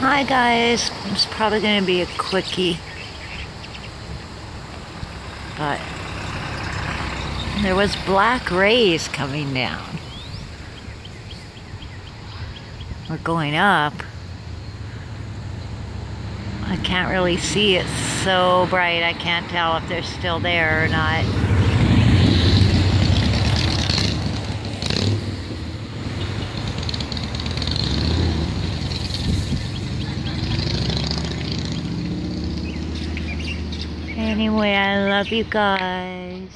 Hi guys, it's probably going to be a quickie, but there was black rays coming down. We're going up. I can't really see, it's so bright I can't tell if they're still there or not. Anyway, I love you guys.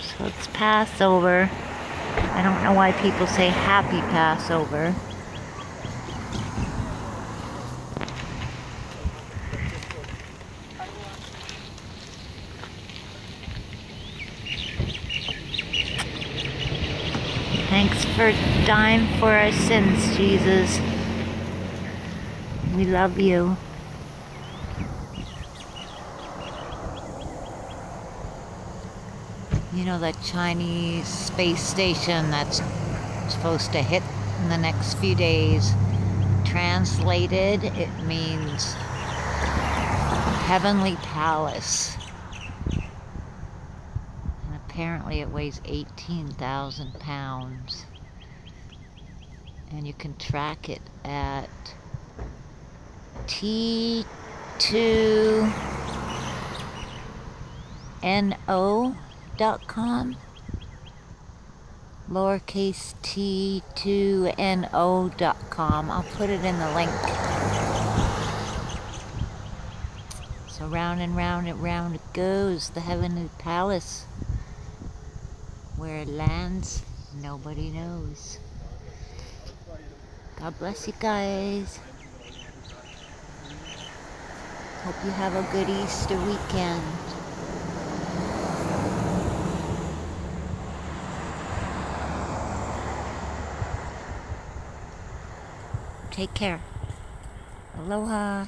So it's Passover. I don't know why people say happy Passover. Thanks for dying for our sins, Jesus. We love you. You know that Chinese space station that's supposed to hit in the next few days? Translated, it means Heavenly Palace apparently it weighs 18,000 pounds. And you can track it at T2NO.com. Lowercase T2NO.com. I'll put it in the link. So round and round and round it goes, the heavenly palace. Where it lands, nobody knows. God bless you guys. Hope you have a good Easter weekend. Take care. Aloha.